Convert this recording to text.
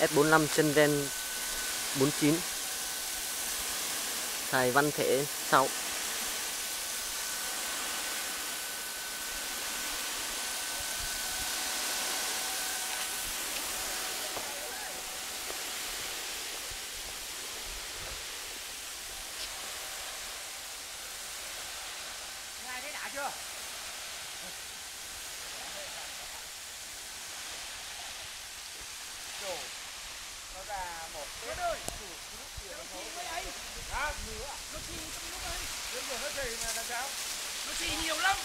S45 chân ren 49 xài văn thể 6 Ngay thấy đã chưa? Nó ra một cái ơi chủ lúc tiền nó ấy đó nó chi trong lúc ấy bây giờ nó chảy mà làm sao nó chi nhiều lắm